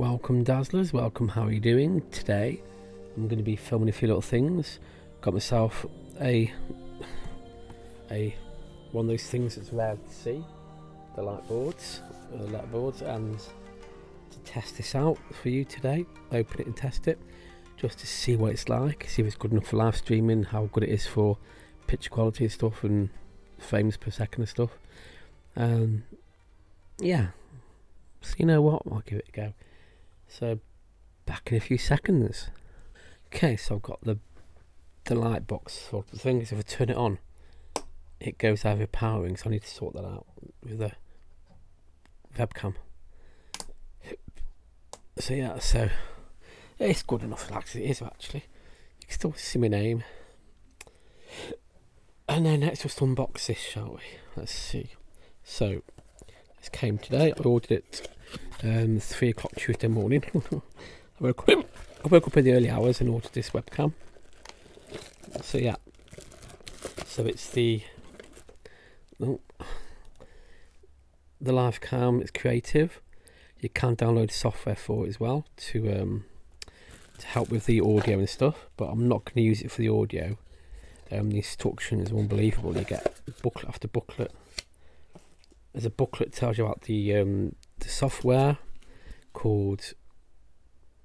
Welcome Dazzlers, welcome, how are you doing? Today I'm going to be filming a few little things. Got myself a a one of those things that's rare to see, the light boards, the light boards, and to test this out for you today, open it and test it, just to see what it's like, see if it's good enough for live streaming, how good it is for picture quality and stuff, and frames per second and stuff. Um, yeah, so you know what, I'll give it a go. So back in a few seconds. Okay, so I've got the the light box. So the thing is, if I turn it on, it goes overpowering. So I need to sort that out with the webcam. So yeah, so it's good enough like it is actually. You can still see my name. And then let's just unbox this, shall we? Let's see. So this came today. I ordered it um, three o'clock Tuesday morning. I, woke up, I woke up in the early hours and ordered this webcam. So yeah, so it's the oh, the live cam. It's creative. You can download software for it as well to um, to help with the audio and stuff. But I'm not going to use it for the audio. Um, the instructions are unbelievable. You get booklet after booklet. There's a booklet that tells you about the um, the software called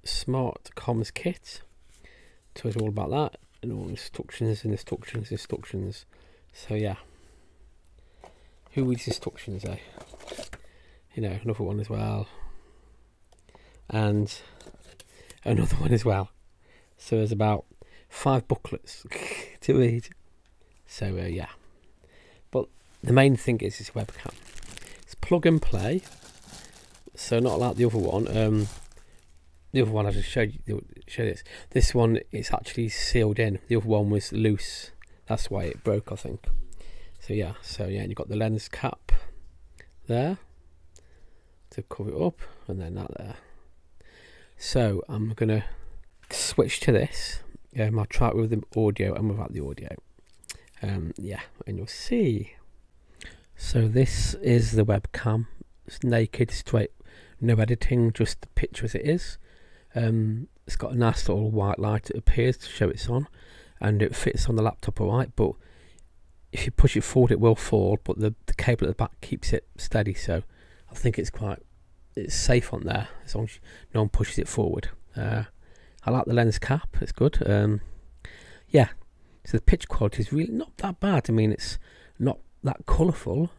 Smart Comms Kit. It Tells you all about that and all instructions and instructions, instructions. So yeah. Who reads instructions eh? You know, another one as well. And another one as well. So there's about five booklets to read. So uh, yeah. But the main thing is this webcam. Plug and play so not like the other one. Um, the other one I just showed you. Showed this. This one is actually sealed in. The other one was loose. That's why it broke, I think. So yeah. So yeah, you've got the lens cap there to cover it up, and then that there. So I'm gonna switch to this. Um, I'll try it with the audio and without the audio. Um, yeah, and you'll see. So this is the webcam. It's naked, straight no editing, just the picture as it is. Um, it's got a nice little white light it appears to show it's on, and it fits on the laptop alright. But if you push it forward, it will fall. But the, the cable at the back keeps it steady, so I think it's quite it's safe on there as long as no one pushes it forward. Uh, I like the lens cap; it's good. Um, yeah, so the picture quality is really not that bad. I mean, it's not that colourful,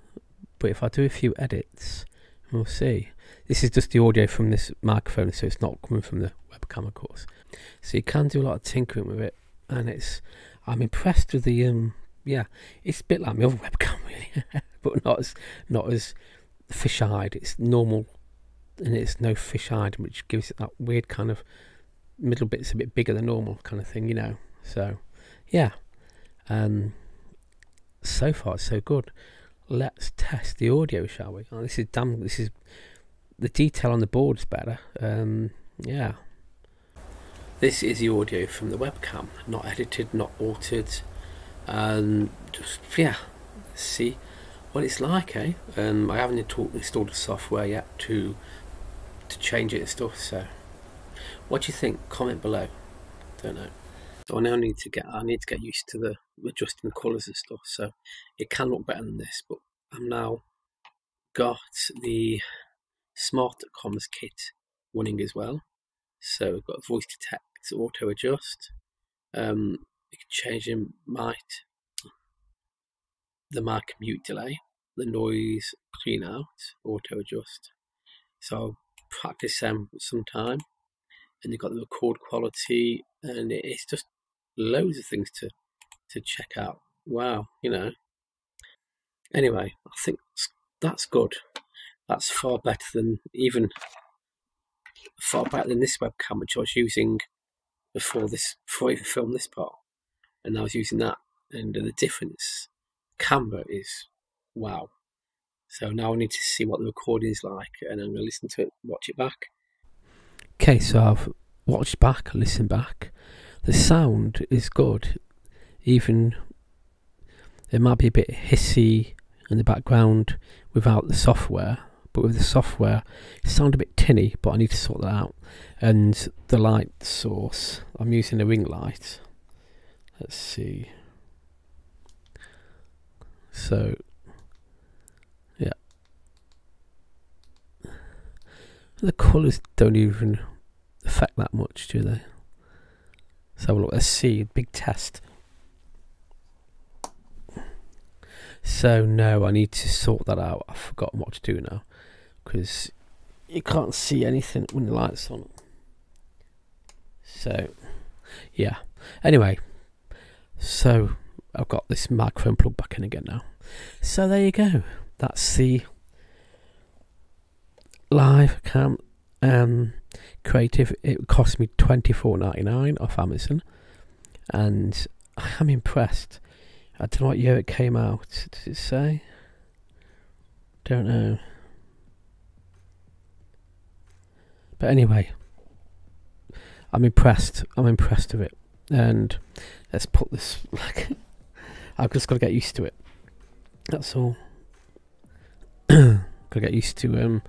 but if I do a few edits, we'll see. This is just the audio from this microphone, so it's not coming from the webcam, of course. So you can do a lot of tinkering with it, and it's. I'm impressed with the um. Yeah, it's a bit like my other webcam, really, but not as not as fish-eyed. It's normal, and it's no fish-eyed, which gives it that weird kind of middle bit's a bit bigger than normal kind of thing, you know. So, yeah. Um. So far, so good. Let's test the audio, shall we? Oh, this is damn. This is the detail on the board's better. Um, yeah. This is the audio from the webcam, not edited, not altered. And just, yeah, see what it's like, eh? Um, I haven't installed the software yet to to change it and stuff, so what do you think? Comment below. Don't know. So I now need to get I need to get used to the adjusting the colours and stuff, so it can look better than this, but I'm now got the smart comms kit running as well. So we've got voice detect, auto adjust. Um, we can change in mic, the mic mute delay, the noise clean out, auto adjust. So I'll practice them sometime. And you've got the record quality, and it's just loads of things to to check out. Wow, you know. Anyway, I think that's good. That's far better than even far better than this webcam which I was using before this before I even filmed this part. And I was using that and the difference camera is wow. So now I need to see what the recording is like and I'm going to listen to it watch it back. Okay so I've watched back listened back the sound is good even it might be a bit hissy in the background without the software but with the software, it sounds a bit tinny, but I need to sort that out. And the light source, I'm using a ring light. Let's see. So, yeah. The colours don't even affect that much, do they? So look, let's see, big test. So no, I need to sort that out. I've forgotten what to do now because you can't see anything when the light's on. So yeah. Anyway, so I've got this microphone plugged back in again now. So there you go. That's the live cam um, creative. It cost me twenty four ninety nine off Amazon, and I'm impressed. I don't know what year it came out. Does it say? Don't know. But anyway, I'm impressed. I'm impressed with it. And let's put this like I've just got to get used to it. That's all. got to get used to um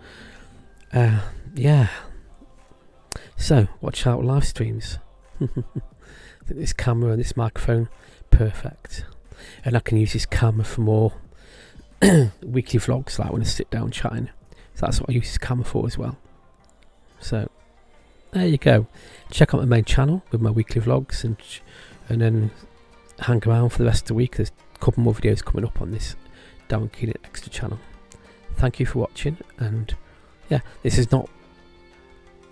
uh yeah. So watch out live streams. I think this camera and this microphone perfect and I can use this camera for more weekly vlogs, like when I sit down chatting. So that's what I use this camera for as well. So there you go. Check out my main channel with my weekly vlogs, and and then hang around for the rest of the week. There's a couple more videos coming up on this Darren Keenan Extra channel. Thank you for watching, and yeah, this is not.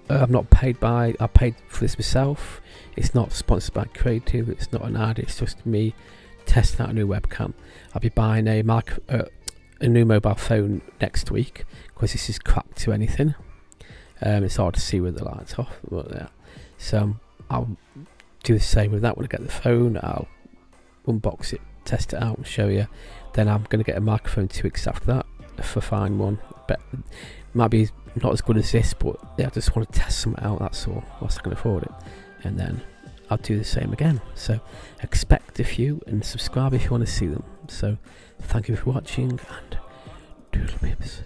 Uh, I'm not paid by. I paid for this myself. It's not sponsored by Creative. It's not an ad. It's just me testing out a new webcam. I'll be buying a mic, uh, a new mobile phone next week because this is crap to anything. Um, it's hard to see with the lights off, but yeah. So I'll do the same with that when I get the phone. I'll unbox it, test it out, and show you. Then I'm going to get a microphone two weeks after that for fine one. But might be not as good as this, but yeah, I just want to test something out. That's all. Whilst I can afford it, and then I'll do the same again. So expect a few and subscribe if you want to see them. So thank you for watching and doodle pips.